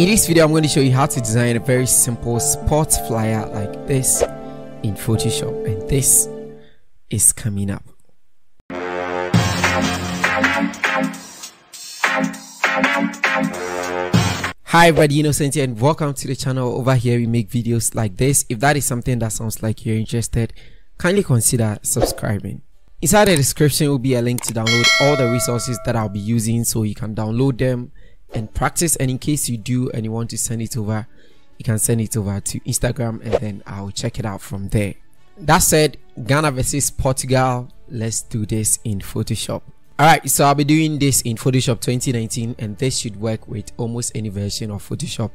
In this video, I'm going to show you how to design a very simple sports flyer like this in Photoshop and this is coming up. Hi everybody, Innocent and welcome to the channel. Over here we make videos like this. If that is something that sounds like you're interested, kindly consider subscribing. Inside the description will be a link to download all the resources that I'll be using so you can download them and practice. And in case you do and you want to send it over you can send it over to instagram and then i'll check it out from there. That said ghana versus portugal. Let's do this in photoshop. All right so i'll be doing this in photoshop 2019 and this should work with almost any version of photoshop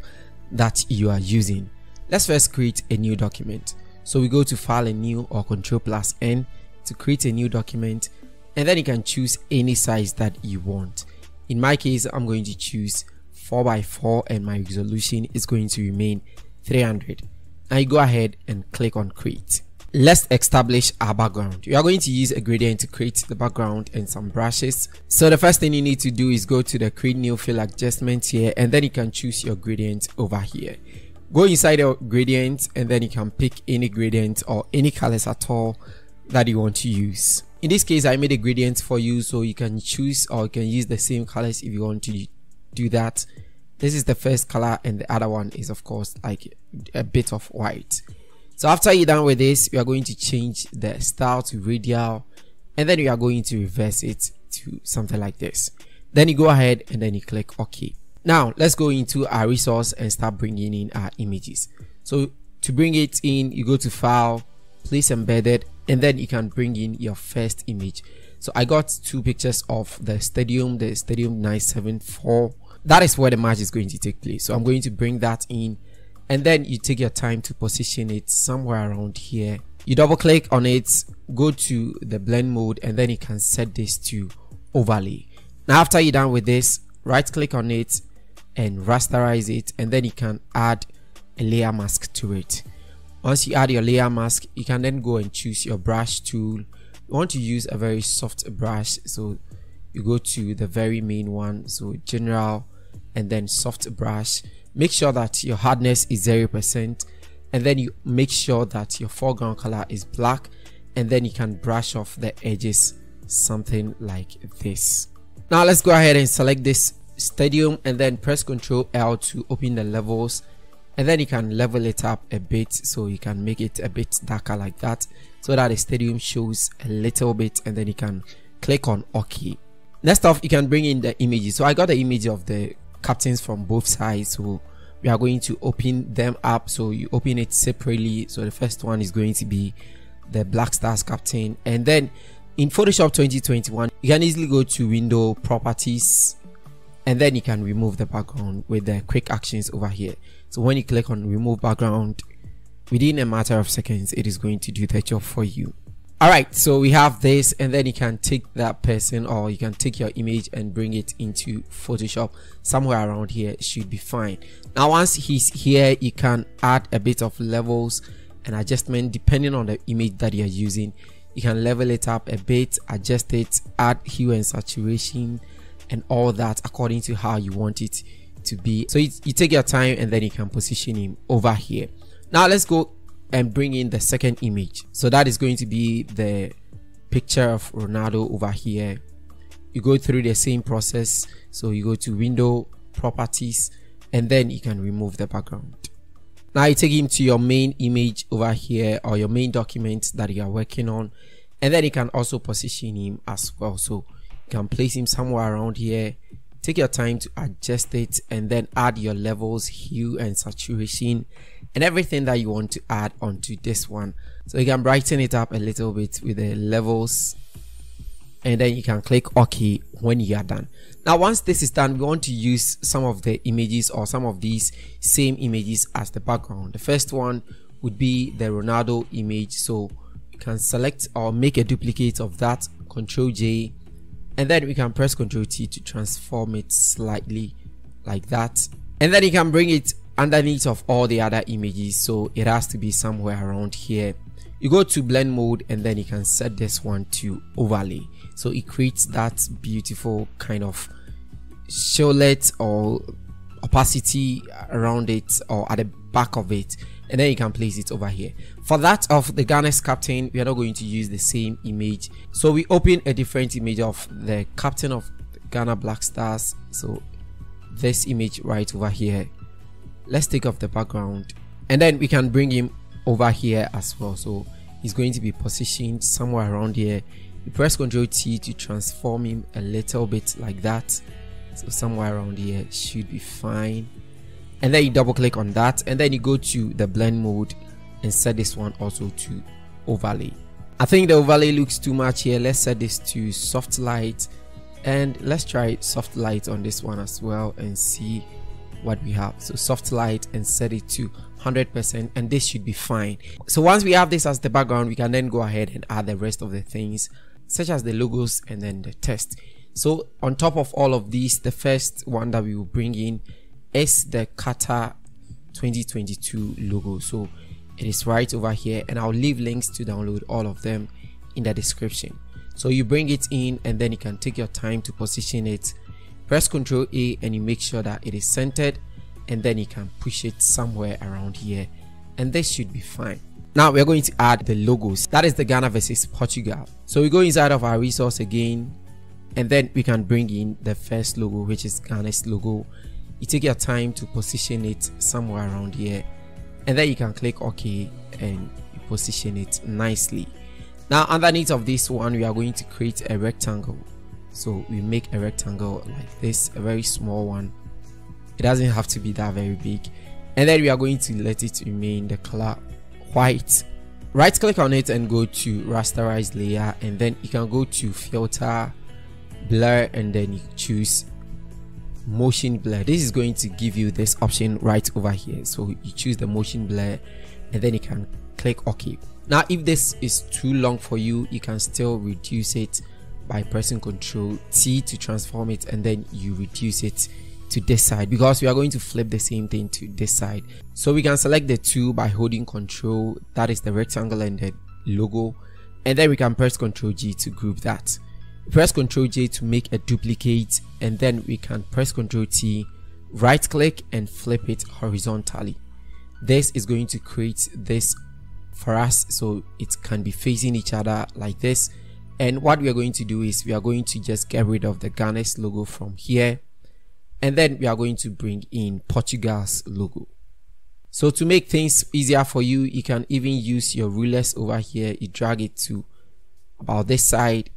that you are using. Let's first create a new document. So we go to file a new or control plus n to create a new document. And then you can choose any size that you want in my case i'm going to choose 4x4 and my resolution is going to remain 300 now you go ahead and click on create. Let's establish our background. You are going to use a gradient to create the background and some brushes. So the first thing you need to do is go to the create new fill adjustment here and then you can choose your gradient over here. Go inside your gradient and then you can pick any gradient or any colors at all that you want to use in this case i made a gradient for you so you can choose or you can use the same colors if you want to do that. This is the first color and the other one is of course like a bit of white. So after you're done with this you are going to change the style to radial and then you are going to reverse it to something like this. Then you go ahead and then you click ok. Now let's go into our resource and start bringing in our images. So to bring it in you go to file place embedded and then you can bring in your first image. So i got two pictures of the stadium the stadium 974 that is where the match is going to take place. So i'm going to bring that in and then you take your time to position it somewhere around here. You double click on it go to the blend mode and then you can set this to overlay. Now after you're done with this right click on it and rasterize it and then you can add a layer mask to it once you add your layer mask you can then go and choose your brush tool. You want to use a very soft brush so you go to the very main one so general and then soft brush. Make sure that your hardness is 0% and then you make sure that your foreground color is black and then you can brush off the edges something like this. Now let's go ahead and select this stadium and then press ctrl l to open the levels and then you can level it up a bit so you can make it a bit darker like that so that the stadium shows a little bit and then you can click on ok. Next off you can bring in the images. So i got the image of the captains from both sides so we are going to open them up. So you open it separately. So the first one is going to be the black stars captain. And then in photoshop 2021 you can easily go to window properties and then you can remove the background with the quick actions over here so when you click on remove background within a matter of seconds it is going to do the job for you. All right so we have this and then you can take that person or you can take your image and bring it into photoshop. Somewhere around here should be fine. Now once he's here you can add a bit of levels and adjustment. Depending on the image that you're using you can level it up a bit adjust it add hue and saturation and all that according to how you want it to be. So you, you take your time and then you can position him over here. Now let's go and bring in the second image. So that is going to be the picture of ronaldo over here. You go through the same process. So you go to window properties and then you can remove the background. Now you take him to your main image over here or your main document that you are working on. And then you can also position him as well. So you can place him somewhere around here take your time to adjust it and then add your levels hue and saturation and everything that you want to add onto this one. So you can brighten it up a little bit with the levels and then you can click ok when you are done. Now once this is done we want to use some of the images or some of these same images as the background. The first one would be the ronaldo image. So you can select or make a duplicate of that. Control j and then we can press ctrl t to transform it slightly like that. And then you can bring it underneath of all the other images. So it has to be somewhere around here. You go to blend mode and then you can set this one to overlay. So it creates that beautiful kind of showlet or opacity around it or at the back of it and then you can place it over here. For that of the Ghana's captain we are not going to use the same image. So we open a different image of the captain of Ghana Black Stars. So this image right over here. Let's take off the background. And then we can bring him over here as well. So he's going to be positioned somewhere around here. You press ctrl t to transform him a little bit like that. So somewhere around here should be fine and then you double click on that and then you go to the blend mode and set this one also to overlay. I think the overlay looks too much here. Let's set this to soft light and let's try soft light on this one as well and see what we have. So soft light and set it to 100% and this should be fine. So once we have this as the background we can then go ahead and add the rest of the things such as the logos and then the text so on top of all of these the first one that we will bring in is the Qatar 2022 logo. So it is right over here and I'll leave links to download all of them in the description. So you bring it in and then you can take your time to position it. Press ctrl a and you make sure that it is centered and then you can push it somewhere around here and this should be fine. Now we're going to add the logos. That is the ghana versus portugal. So we go inside of our resource again and then we can bring in the first logo which is ghana's logo you take your time to position it somewhere around here and then you can click ok and you position it nicely. Now underneath of this one we are going to create a rectangle. So we make a rectangle like this a very small one. It doesn't have to be that very big. And then we are going to let it remain the color white. Right click on it and go to rasterize layer and then you can go to filter blur and then you choose motion blur. This is going to give you this option right over here. So you choose the motion blur and then you can click ok. Now if this is too long for you you can still reduce it by pressing ctrl t to transform it and then you reduce it to this side because we are going to flip the same thing to this side. So we can select the two by holding control. That is the rectangle and the logo. And then we can press ctrl g to group that press ctrl j to make a duplicate and then we can press ctrl t right click and flip it horizontally. This is going to create this for us so it can be facing each other like this. And what we are going to do is we are going to just get rid of the Ghana's logo from here and then we are going to bring in Portugal's logo. So to make things easier for you you can even use your rulers over here. You drag it to about this side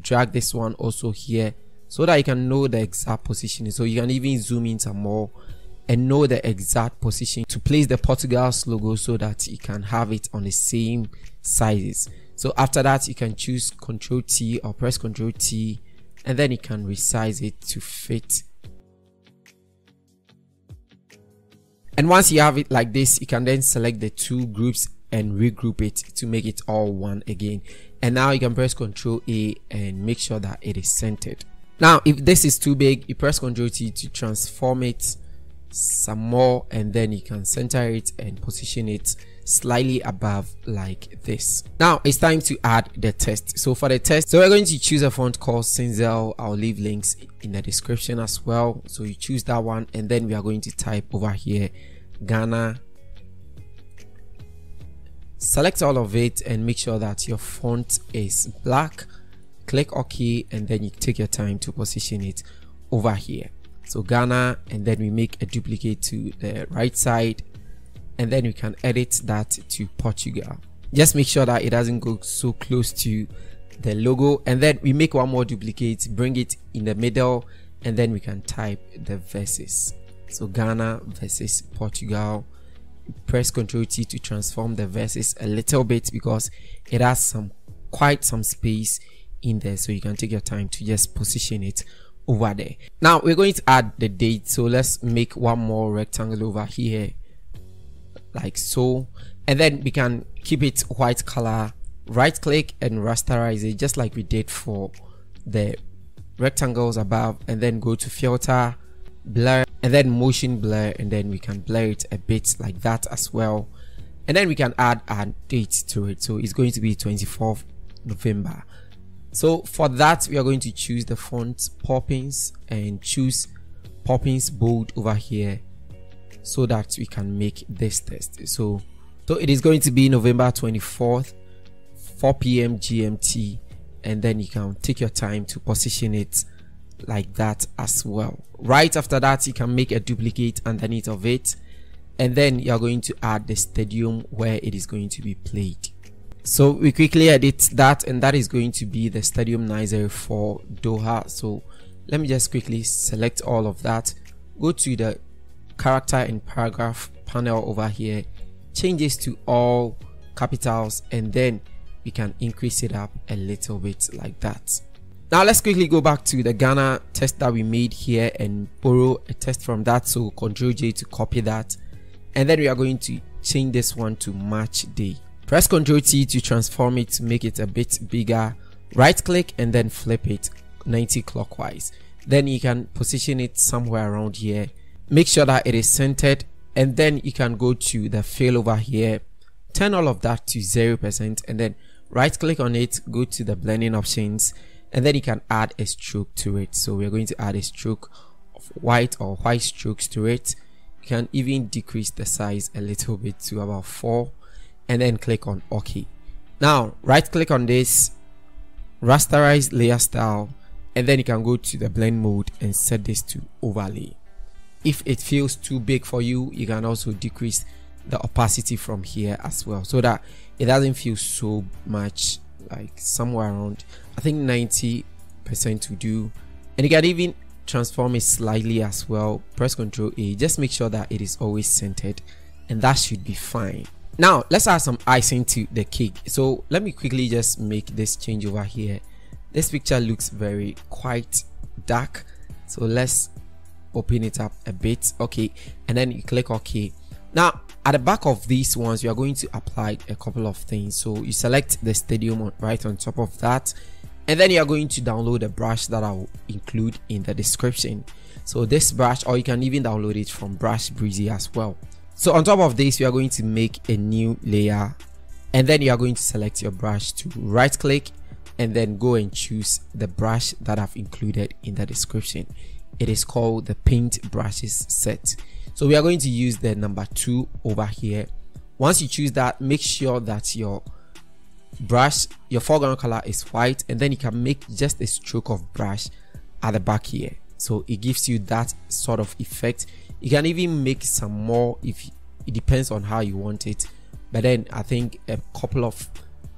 drag this one also here so that you can know the exact position so you can even zoom in some more and know the exact position to place the Portugal's logo so that you can have it on the same sizes. So after that you can choose Ctrl T or press Ctrl T and then you can resize it to fit. And once you have it like this you can then select the two groups and regroup it to make it all one again. And now you can press ctrl a and make sure that it is centered. Now if this is too big you press ctrl t to transform it some more and then you can center it and position it slightly above like this. Now it's time to add the text so for the text so we're going to choose a font called Cinzel I'll leave links in the description as well. So you choose that one and then we are going to type over here Ghana select all of it and make sure that your font is black. Click ok and then you take your time to position it over here. So Ghana and then we make a duplicate to the right side. And then we can edit that to Portugal. Just make sure that it doesn't go so close to the logo. And then we make one more duplicate bring it in the middle and then we can type the verses. So Ghana versus Portugal press Ctrl T to transform the verses a little bit because it has some quite some space in there. So you can take your time to just position it over there. Now we're going to add the date. So let's make one more rectangle over here like so. And then we can keep it white color. Right click and rasterize it just like we did for the rectangles above and then go to filter blur and then motion blur and then we can blur it a bit like that as well. And then we can add a date to it. So it's going to be 24th November. So for that we are going to choose the font poppins and choose Poppins bold over here so that we can make this test. So so it is going to be November 24th 4 p.m. GMT and then you can take your time to position it like that as well. Right after that you can make a duplicate underneath of it and then you're going to add the stadium where it is going to be played. So we quickly edit that and that is going to be the stadium 904 doha. So let me just quickly select all of that go to the character and paragraph panel over here changes to all capitals and then we can increase it up a little bit like that now let's quickly go back to the Ghana test that we made here and borrow a test from that. So control J to copy that. And then we are going to change this one to match day. Press ctrl T to transform it to make it a bit bigger. Right click and then flip it 90 clockwise. Then you can position it somewhere around here. Make sure that it is centered. And then you can go to the fill over here. Turn all of that to 0% and then right click on it. Go to the blending options and then you can add a stroke to it. So we're going to add a stroke of white or white strokes to it. You can even decrease the size a little bit to about 4 and then click on OK. Now right click on this rasterize layer style and then you can go to the blend mode and set this to overlay. If it feels too big for you you can also decrease the opacity from here as well so that it doesn't feel so much like somewhere around i think 90 percent to do. And you can even transform it slightly as well. Press ctrl a just make sure that it is always centered and that should be fine. Now let's add some icing to the cake. So let me quickly just make this change over here. This picture looks very quite dark. So let's open it up a bit. Okay and then you click ok. Now at the back of these ones you are going to apply a couple of things. So you select the stadium right on top of that and then you are going to download a brush that i'll include in the description. So this brush or you can even download it from Brusheezy as well. So on top of this we are going to make a new layer. And then you are going to select your brush to right click and then go and choose the brush that i've included in the description. It is called the paint brushes set. So we are going to use the number two over here. Once you choose that make sure that your brush your foreground color is white and then you can make just a stroke of brush at the back here. So it gives you that sort of effect. You can even make some more if it depends on how you want it. But then i think a couple of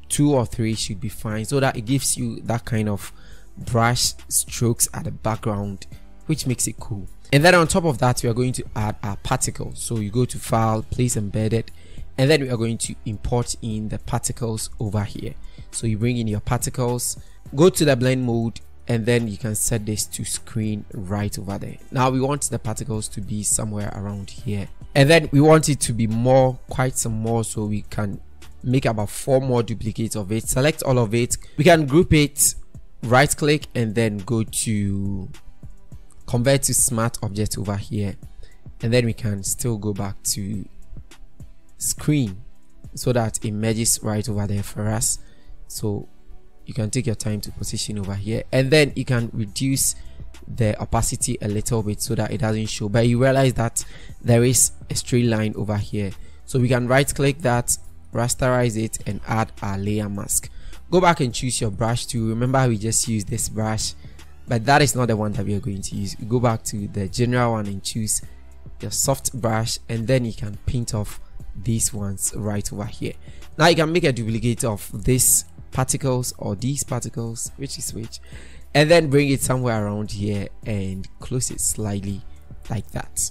two or three should be fine so that it gives you that kind of brush strokes at the background which makes it cool. And then on top of that we are going to add our particles. So you go to file place embedded and then we are going to import in the particles over here. So you bring in your particles go to the blend mode and then you can set this to screen right over there. Now we want the particles to be somewhere around here. And then we want it to be more quite some more so we can make about four more duplicates of it. Select all of it. We can group it right click and then go to convert to smart object over here. And then we can still go back to screen so that it merges right over there for us. So you can take your time to position over here. And then you can reduce the opacity a little bit so that it doesn't show. But you realize that there is a straight line over here. So we can right click that rasterize it and add our layer mask. Go back and choose your brush to remember we just used this brush but that is not the one that we are going to use. Go back to the general one and choose your soft brush and then you can paint off these ones right over here. Now you can make a duplicate of these particles or these particles which is which and then bring it somewhere around here and close it slightly like that.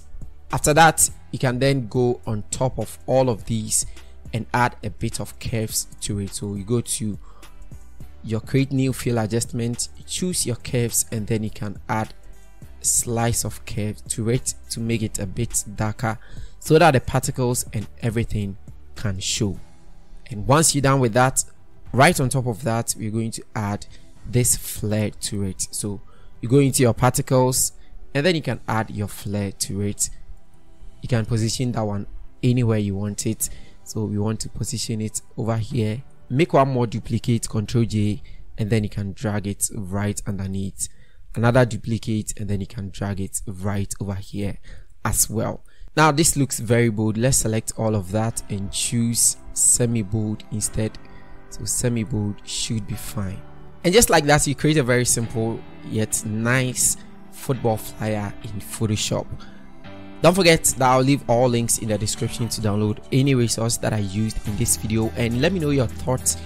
After that you can then go on top of all of these and add a bit of curves to it. So you go to your create new fill adjustment choose your curves and then you can add slice of curve to it to make it a bit darker so that the particles and everything can show. And once you're done with that right on top of that we're going to add this flare to it. So you go into your particles and then you can add your flare to it. You can position that one anywhere you want it. So we want to position it over here. Make one more duplicate control J and then you can drag it right underneath. Another duplicate and then you can drag it right over here as well now this looks very bold. Let's select all of that and choose semi bold instead. So semi bold should be fine. And just like that you create a very simple yet nice football flyer in photoshop. Don't forget that i'll leave all links in the description to download any resource that i used in this video. And let me know your thoughts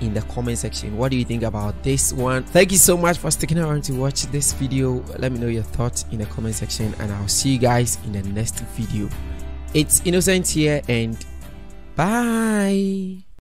in the comment section. What do you think about this one? Thank you so much for sticking around to watch this video. Let me know your thoughts in the comment section and i'll see you guys in the next video. It's innocent here and bye